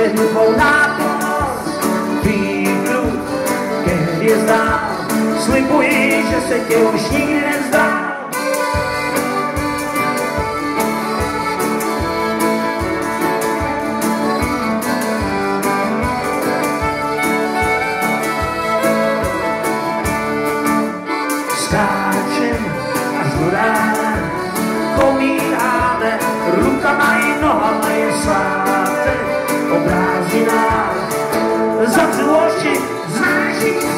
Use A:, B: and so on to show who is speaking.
A: jednu tvou nápomoc, výkru ke hvězdám. Slibuji, že se tě už nikdy nevzdám. skáčem rána, komínáme rukama i nohama je obrazi nas. Zażyłości znaleźli